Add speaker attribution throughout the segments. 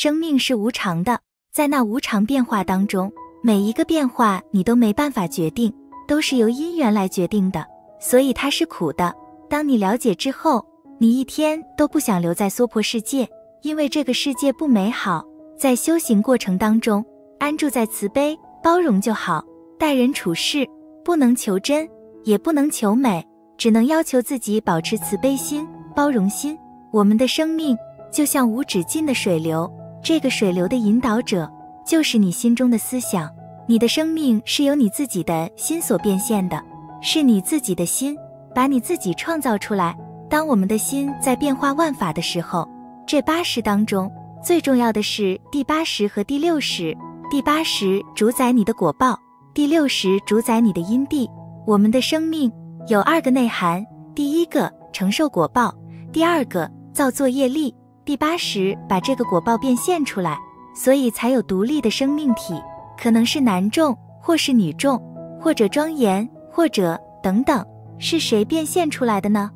Speaker 1: 生命是无常的，在那无常变化当中，每一个变化你都没办法决定，都是由因缘来决定的，所以它是苦的。当你了解之后，你一天都不想留在娑婆世界，因为这个世界不美好。在修行过程当中，安住在慈悲包容就好，待人处事不能求真，也不能求美，只能要求自己保持慈悲心、包容心。我们的生命就像无止境的水流。这个水流的引导者就是你心中的思想，你的生命是由你自己的心所变现的，是你自己的心把你自己创造出来。当我们的心在变化万法的时候，这八识当中最重要的是第八识和第六识。第八识主宰你的果报，第六识主宰你的因地。我们的生命有二个内涵：第一个承受果报，第二个造作业力。第八识把这个果报变现出来，所以才有独立的生命体，可能是男众，或是女众，或者庄严，或者等等。是谁变现出来的呢？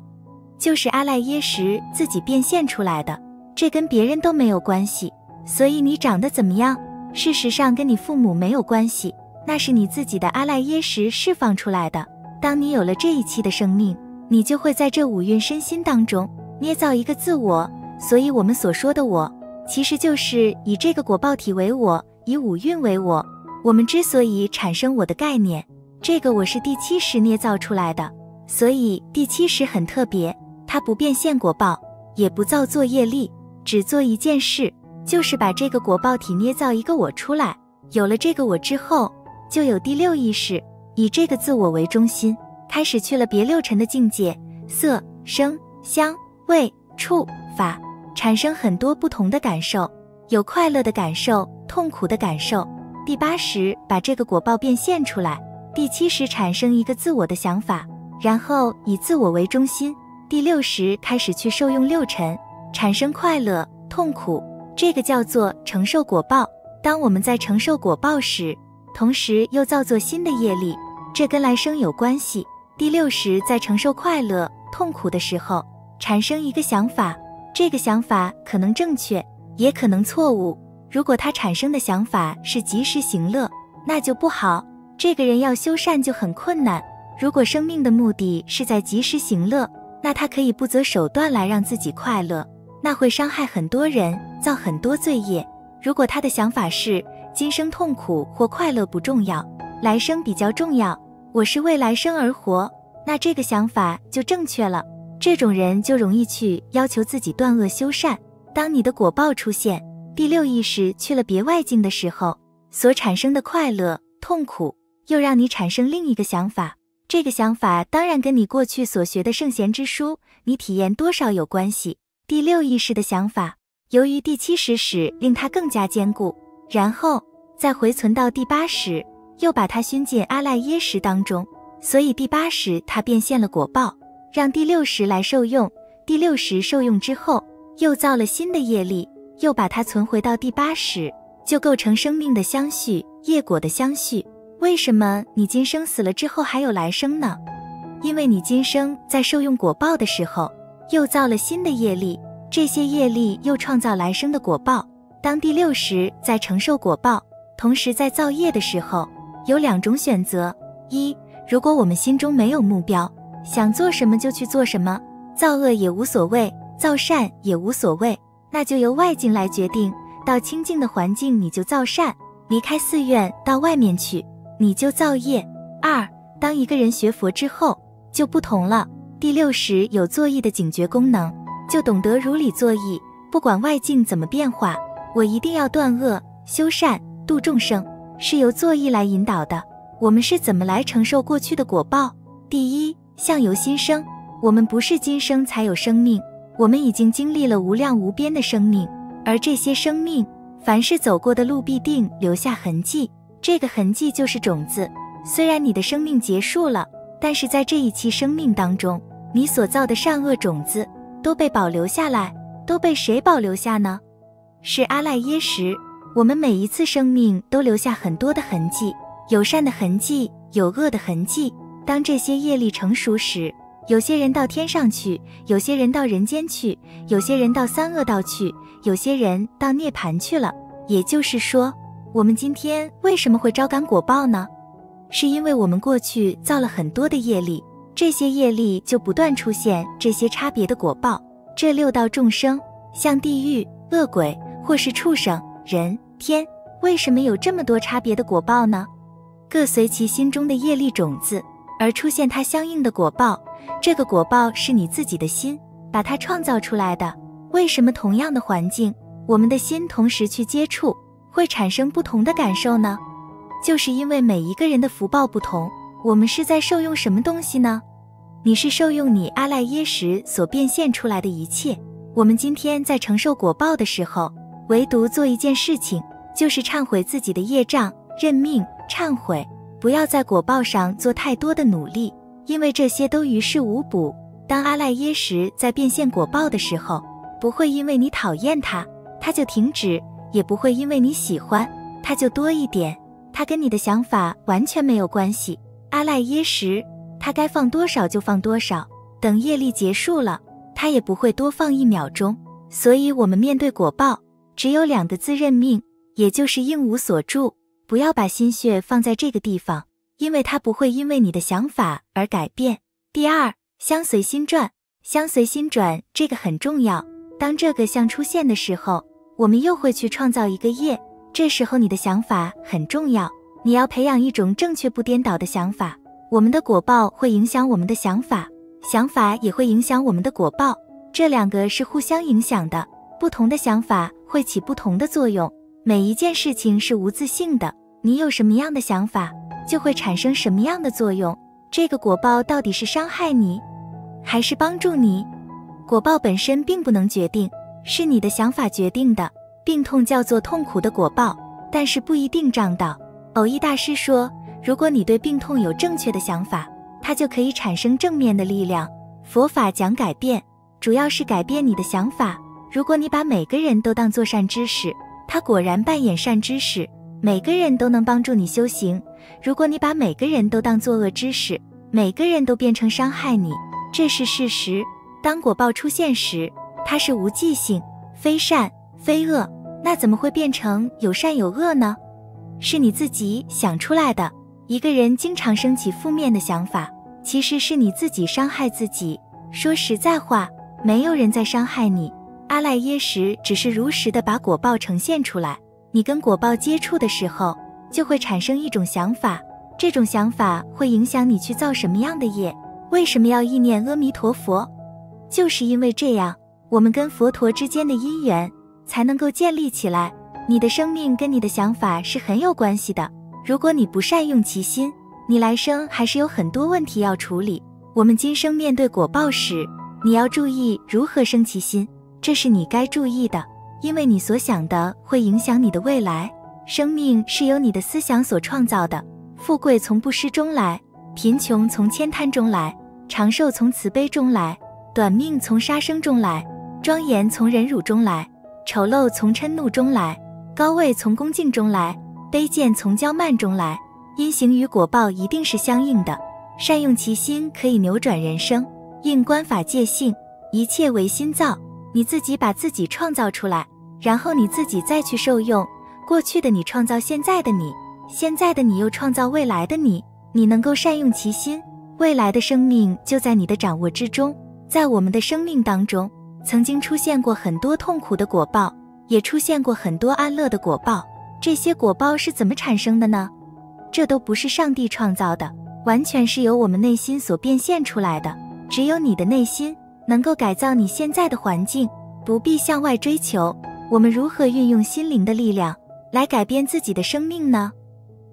Speaker 1: 就是阿赖耶识自己变现出来的，这跟别人都没有关系。所以你长得怎么样，事实上跟你父母没有关系，那是你自己的阿赖耶识释放出来的。当你有了这一期的生命，你就会在这五蕴身心当中捏造一个自我。所以，我们所说的我，其实就是以这个果报体为我，以五蕴为我。我们之所以产生我的概念，这个我是第七识捏造出来的。所以第七识很特别，它不变现果报，也不造作业力，只做一件事，就是把这个果报体捏造一个我出来。有了这个我之后，就有第六意识，以这个自我为中心，开始去了别六尘的境界，色、声、香、味、触、法。产生很多不同的感受，有快乐的感受，痛苦的感受。第八识把这个果报变现出来，第七识产生一个自我的想法，然后以自我为中心。第六识开始去受用六尘，产生快乐、痛苦，这个叫做承受果报。当我们在承受果报时，同时又造作新的业力，这跟来生有关系。第六识在承受快乐、痛苦的时候，产生一个想法。这个想法可能正确，也可能错误。如果他产生的想法是及时行乐，那就不好。这个人要修善就很困难。如果生命的目的是在及时行乐，那他可以不择手段来让自己快乐，那会伤害很多人，造很多罪业。如果他的想法是今生痛苦或快乐不重要，来生比较重要，我是为来生而活，那这个想法就正确了。这种人就容易去要求自己断恶修善。当你的果报出现，第六意识去了别外境的时候，所产生的快乐、痛苦，又让你产生另一个想法。这个想法当然跟你过去所学的圣贤之书，你体验多少有关系。第六意识的想法，由于第七识使令它更加坚固，然后再回存到第八识，又把它熏进阿赖耶识当中，所以第八识它变现了果报。让第六识来受用，第六识受用之后，又造了新的业力，又把它存回到第八识，就构成生命的相续，业果的相续。为什么你今生死了之后还有来生呢？因为你今生在受用果报的时候，又造了新的业力，这些业力又创造来生的果报。当第六识在承受果报，同时在造业的时候，有两种选择：一，如果我们心中没有目标。想做什么就去做什么，造恶也无所谓，造善也无所谓，那就由外境来决定。到清净的环境你就造善，离开寺院到外面去你就造业。二，当一个人学佛之后就不同了，第六识有作意的警觉功能，就懂得如理作意，不管外境怎么变化，我一定要断恶修善度众生，是由作意来引导的。我们是怎么来承受过去的果报？第一。相由心生，我们不是今生才有生命，我们已经经历了无量无边的生命，而这些生命，凡是走过的路必定留下痕迹，这个痕迹就是种子。虽然你的生命结束了，但是在这一期生命当中，你所造的善恶种子都被保留下来，都被谁保留下呢？是阿赖耶识。我们每一次生命都留下很多的痕迹，有善的痕迹，有恶的痕迹。当这些业力成熟时，有些人到天上去，有些人到人间去，有些人到三恶道去，有些人到涅槃去了。也就是说，我们今天为什么会招感果报呢？是因为我们过去造了很多的业力，这些业力就不断出现这些差别的果报。这六道众生，像地狱、恶鬼或是畜生、人、天，为什么有这么多差别的果报呢？各随其心中的业力种子而出现它相应的果报。这个果报是你自己的心把它创造出来的。为什么同样的环境，我们的心同时去接触，会产生不同的感受呢？就是因为每一个人的福报不同。我们是在受用什么东西呢？你是受用你阿赖耶识所变现出来的一切。我们今天在承受果报的时候，唯独做一件事情，就是忏悔自己的业障，认命忏悔，不要在果报上做太多的努力，因为这些都于事无补。当阿赖耶识在变现果报的时候，不会因为你讨厌它，它就停止；也不会因为你喜欢它就多一点。它跟你的想法完全没有关系。阿赖耶识。它该放多少就放多少，等业力结束了，它也不会多放一秒钟。所以，我们面对果报，只有两个字：认命，也就是应无所住。不要把心血放在这个地方，因为它不会因为你的想法而改变。第二，相随心转，相随心转这个很重要。当这个相出现的时候，我们又会去创造一个业。这时候，你的想法很重要，你要培养一种正确不颠倒的想法。我们的果报会影响我们的想法，想法也会影响我们的果报，这两个是互相影响的。不同的想法会起不同的作用。每一件事情是无自性的，你有什么样的想法，就会产生什么样的作用。这个果报到底是伤害你，还是帮助你？果报本身并不能决定，是你的想法决定的。病痛叫做痛苦的果报，但是不一定障道。偶一大师说。如果你对病痛有正确的想法，它就可以产生正面的力量。佛法讲改变，主要是改变你的想法。如果你把每个人都当作善知识，他果然扮演善知识，每个人都能帮助你修行。如果你把每个人都当作恶知识，每个人都变成伤害你，这是事实。当果报出现时，它是无记性，非善非恶，那怎么会变成有善有恶呢？是你自己想出来的。一个人经常升起负面的想法，其实是你自己伤害自己。说实在话，没有人在伤害你。阿赖耶识只是如实的把果报呈现出来。你跟果报接触的时候，就会产生一种想法，这种想法会影响你去造什么样的业。为什么要意念阿弥陀佛？就是因为这样，我们跟佛陀之间的因缘才能够建立起来。你的生命跟你的想法是很有关系的。如果你不善用其心，你来生还是有很多问题要处理。我们今生面对果报时，你要注意如何生其心，这是你该注意的，因为你所想的会影响你的未来。生命是由你的思想所创造的，富贵从布施中来，贫穷从悭贪中来，长寿从慈悲中来，短命从杀生中来，庄严从忍辱中来，丑陋从嗔怒中来，高位从恭敬中来。卑贱从骄慢中来，因行与果报一定是相应的。善用其心可以扭转人生。应观法界性，一切唯心造。你自己把自己创造出来，然后你自己再去受用。过去的你创造现在的你，现在的你又创造未来的你。你能够善用其心，未来的生命就在你的掌握之中。在我们的生命当中，曾经出现过很多痛苦的果报，也出现过很多安乐的果报。这些果报是怎么产生的呢？这都不是上帝创造的，完全是由我们内心所变现出来的。只有你的内心能够改造你现在的环境，不必向外追求。我们如何运用心灵的力量来改变自己的生命呢？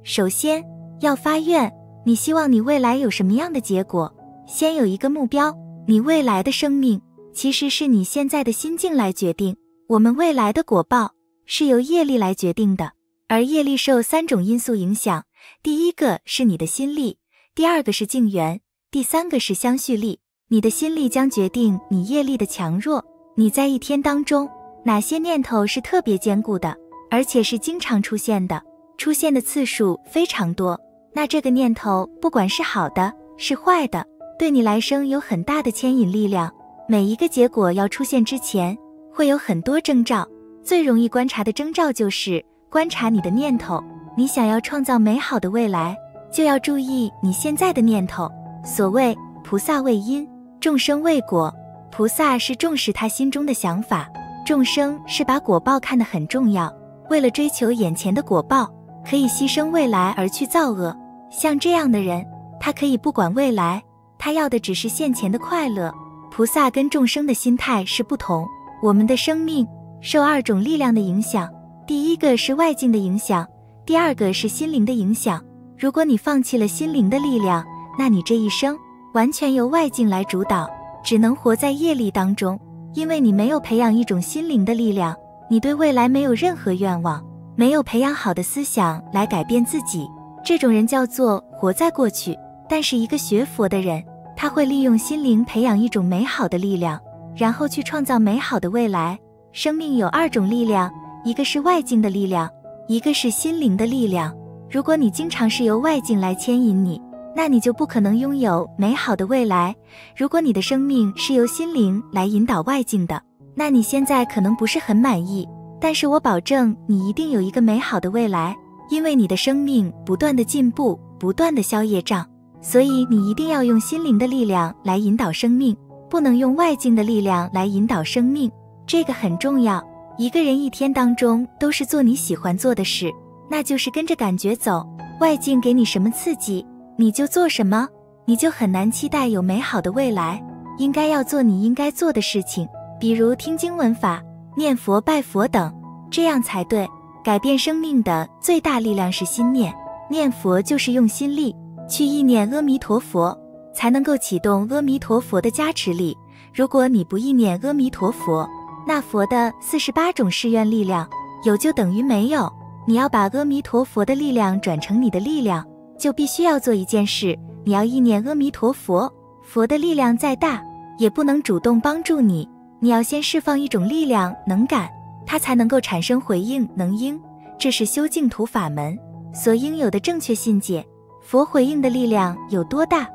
Speaker 1: 首先要发愿，你希望你未来有什么样的结果？先有一个目标。你未来的生命其实是你现在的心境来决定。我们未来的果报是由业力来决定的。而业力受三种因素影响，第一个是你的心力，第二个是境缘，第三个是相续力。你的心力将决定你业力的强弱。你在一天当中哪些念头是特别坚固的，而且是经常出现的，出现的次数非常多，那这个念头不管是好的是坏的，对你来生有很大的牵引力量。每一个结果要出现之前，会有很多征兆。最容易观察的征兆就是观察你的念头。你想要创造美好的未来，就要注意你现在的念头。所谓菩萨为因，众生为果。菩萨是重视他心中的想法，众生是把果报看得很重要。为了追求眼前的果报，可以牺牲未来而去造恶。像这样的人，他可以不管未来，他要的只是现前的快乐。菩萨跟众生的心态是不同。我们的生命受二种力量的影响，第一个是外境的影响，第二个是心灵的影响。如果你放弃了心灵的力量，那你这一生完全由外境来主导，只能活在业力当中。因为你没有培养一种心灵的力量，你对未来没有任何愿望，没有培养好的思想来改变自己。这种人叫做活在过去。但是一个学佛的人。他会利用心灵培养一种美好的力量，然后去创造美好的未来。生命有二种力量，一个是外境的力量，一个是心灵的力量。如果你经常是由外境来牵引你，那你就不可能拥有美好的未来。如果你的生命是由心灵来引导外境的，那你现在可能不是很满意，但是我保证你一定有一个美好的未来，因为你的生命不断的进步，不断的消业障。所以你一定要用心灵的力量来引导生命，不能用外境的力量来引导生命，这个很重要。一个人一天当中都是做你喜欢做的事，那就是跟着感觉走。外境给你什么刺激，你就做什么，你就很难期待有美好的未来。应该要做你应该做的事情，比如听经文法、念佛拜佛等，这样才对。改变生命的最大力量是心念，念佛就是用心力。去意念阿弥陀佛，才能够启动阿弥陀佛的加持力。如果你不意念阿弥陀佛，那佛的四十八种誓愿力量有就等于没有。你要把阿弥陀佛的力量转成你的力量，就必须要做一件事：你要意念阿弥陀佛。佛的力量再大，也不能主动帮助你。你要先释放一种力量，能感，它才能够产生回应，能应。这是修净土法门所应有的正确信解。佛回应的力量有多大，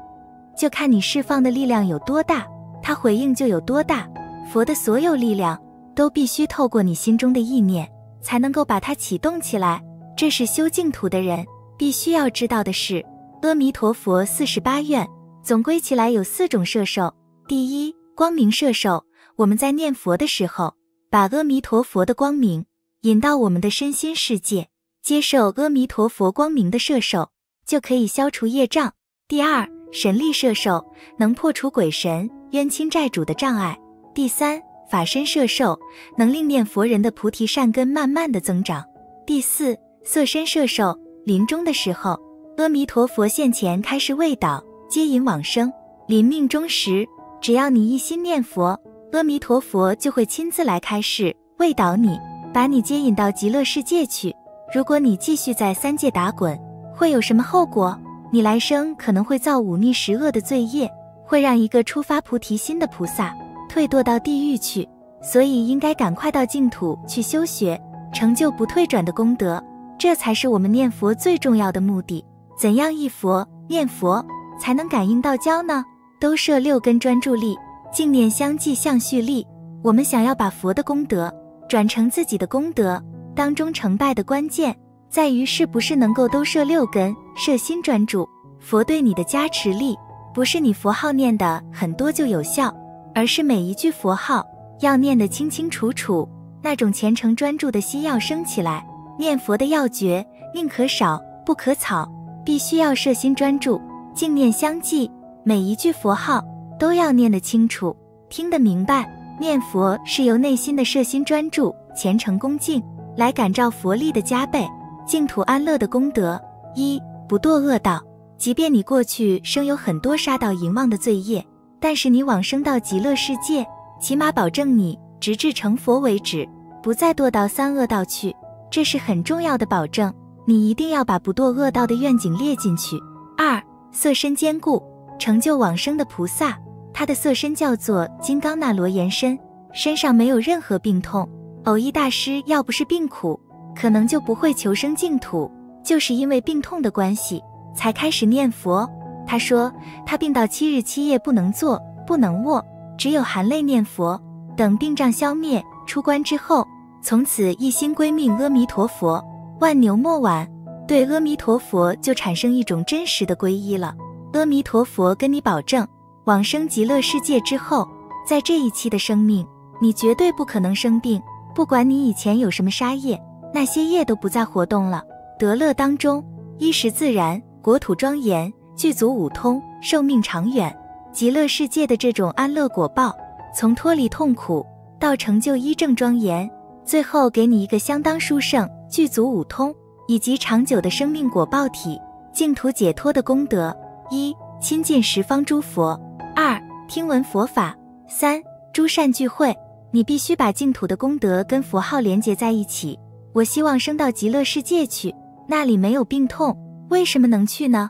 Speaker 1: 就看你释放的力量有多大，它回应就有多大。佛的所有力量都必须透过你心中的意念，才能够把它启动起来。这是修净土的人必须要知道的是。阿弥陀佛四十八愿，总归起来有四种摄受。第一，光明摄受。我们在念佛的时候，把阿弥陀佛的光明引到我们的身心世界，接受阿弥陀佛光明的摄受。就可以消除业障。第二，神力摄受能破除鬼神、冤亲债主的障碍。第三，法身摄受能令念佛人的菩提善根慢慢的增长。第四，色身摄受临终的时候，阿弥陀佛现前开示未导，接引往生。临命终时，只要你一心念佛，阿弥陀佛就会亲自来开示未导你，把你接引到极乐世界去。如果你继续在三界打滚，会有什么后果？你来生可能会造忤逆十恶的罪业，会让一个出发菩提心的菩萨退堕到地狱去。所以应该赶快到净土去修学，成就不退转的功德，这才是我们念佛最重要的目的。怎样一佛念佛才能感应到交呢？都设六根专注力，净念相继相续力。我们想要把佛的功德转成自己的功德，当中成败的关键。在于是不是能够都摄六根，摄心专注。佛对你的加持力，不是你佛号念的很多就有效，而是每一句佛号要念得清清楚楚，那种虔诚专注的心要升起来。念佛的要诀，宁可少，不可草，必须要摄心专注，静念相继，每一句佛号都要念得清楚，听得明白。念佛是由内心的摄心专注、虔诚恭敬来感召佛力的加倍。净土安乐的功德一不堕恶道，即便你过去生有很多杀盗淫妄的罪业，但是你往生到极乐世界，起码保证你直至成佛为止，不再堕到三恶道去，这是很重要的保证。你一定要把不堕恶道的愿景列进去。二色身坚固，成就往生的菩萨，他的色身叫做金刚那罗延身，身上没有任何病痛。偶一大师要不是病苦。可能就不会求生净土，就是因为病痛的关系才开始念佛。他说他病到七日七夜不能坐，不能卧，只有含泪念佛。等病障消灭，出关之后，从此一心归命阿弥陀佛，万牛莫挽，对阿弥陀佛就产生一种真实的皈依了。阿弥陀佛跟你保证，往生极乐世界之后，在这一期的生命，你绝对不可能生病，不管你以前有什么杀业，那些业都不再活动了。得乐当中，衣食自然，国土庄严，具足五通，寿命长远。极乐世界的这种安乐果报。从脱离痛苦到成就医正庄严，最后给你一个相当殊胜、具足五通以及长久的生命果报体，净土解脱的功德：一、亲近十方诸佛；二、听闻佛法；三、诸善聚会。你必须把净土的功德跟佛号连接在一起。我希望升到极乐世界去，那里没有病痛。为什么能去呢？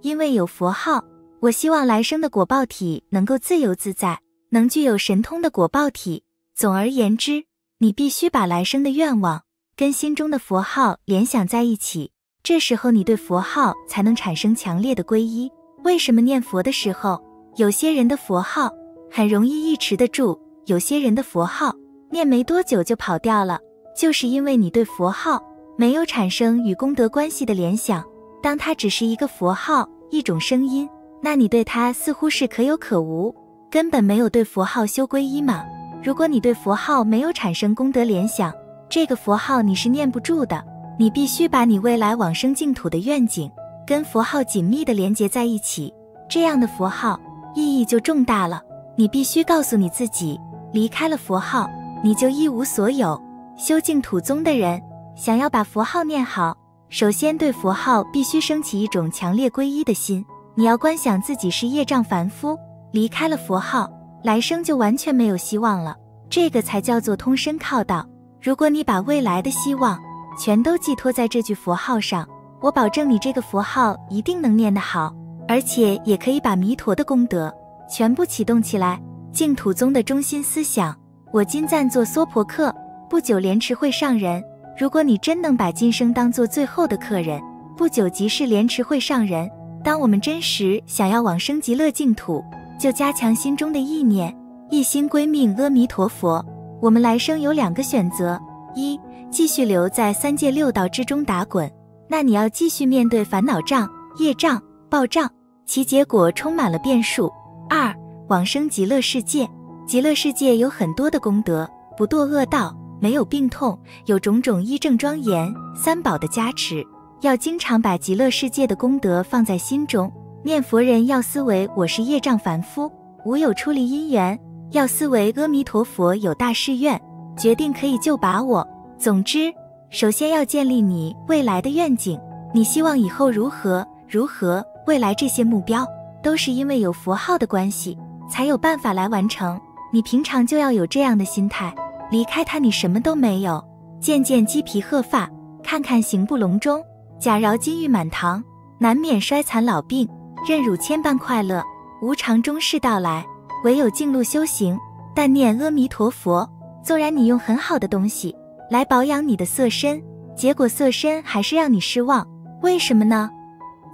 Speaker 1: 因为有佛号。我希望来生的果报体能够自由自在。能具有神通的果报体。总而言之，你必须把来生的愿望跟心中的佛号联想在一起，这时候你对佛号才能产生强烈的皈依。为什么念佛的时候，有些人的佛号很容易一持得住，有些人的佛号念没多久就跑掉了？就是因为你对佛号没有产生与功德关系的联想。当它只是一个佛号，一种声音，那你对它似乎是可有可无。根本没有对佛号修皈依嘛。如果你对佛号没有产生功德联想，这个佛号你是念不住的。你必须把你未来往生净土的愿景跟佛号紧密的连接在一起，这样的佛号意义就重大了。你必须告诉你自己，离开了佛号，你就一无所有。修净土宗的人想要把佛号念好，首先对佛号必须升起一种强烈皈依的心。你要观想自己是业障凡夫。离开了佛号，来生就完全没有希望了。这个才叫做通身靠道。如果你把未来的希望全都寄托在这句佛号上，我保证你这个佛号一定能念得好，而且也可以把弥陀的功德全部启动起来。净土宗的中心思想，我今暂做娑婆客，不久莲池会上人。如果你真能把今生当做最后的客人，不久即是莲池会上人。当我们真实想要往生极乐净土。就加强心中的意念，一心归命阿弥陀佛。我们来生有两个选择：一，继续留在三界六道之中打滚，那你要继续面对烦恼障、业障、报障，其结果充满了变数；二，往生极乐世界。极乐世界有很多的功德，不堕恶道，没有病痛，有种种医正庄严、三宝的加持。要经常把极乐世界的功德放在心中。念佛人要思维我是业障凡夫，无有出离因缘；要思维阿弥陀佛有大誓愿，决定可以救拔我。总之，首先要建立你未来的愿景，你希望以后如何如何？未来这些目标都是因为有佛号的关系，才有办法来完成。你平常就要有这样的心态，离开他你什么都没有。见见鸡皮鹤发，看看行不隆中，假饶金玉满堂，难免衰残老病。任汝千般快乐，无常终是到来。唯有静路修行，但念阿弥陀佛。纵然你用很好的东西来保养你的色身，结果色身还是让你失望。为什么呢？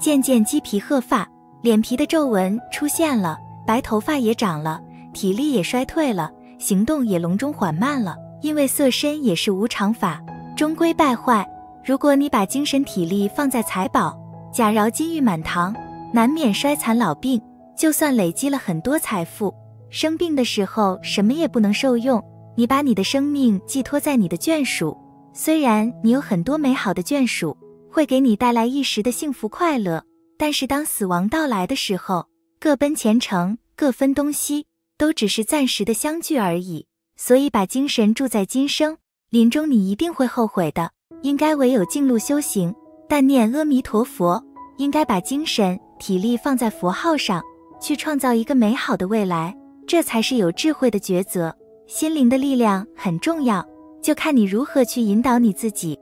Speaker 1: 渐渐鸡皮鹤发，脸皮的皱纹出现了，白头发也长了，体力也衰退了，行动也隆中缓慢了。因为色身也是无常法，终归败坏。如果你把精神体力放在财宝，假饶金玉满堂。难免衰残老病，就算累积了很多财富，生病的时候什么也不能受用。你把你的生命寄托在你的眷属，虽然你有很多美好的眷属，会给你带来一时的幸福快乐，但是当死亡到来的时候，各奔前程，各分东西，都只是暂时的相聚而已。所以把精神住在今生，临终你一定会后悔的。应该唯有静路修行，但念阿弥陀佛，应该把精神。体力放在佛号上，去创造一个美好的未来，这才是有智慧的抉择。心灵的力量很重要，就看你如何去引导你自己。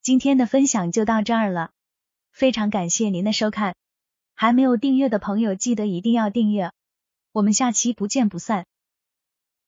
Speaker 2: 今天的分享就到这儿了，非常感谢您的收看。还没有订阅的朋友，记得一定要订阅。我们下期不见不散。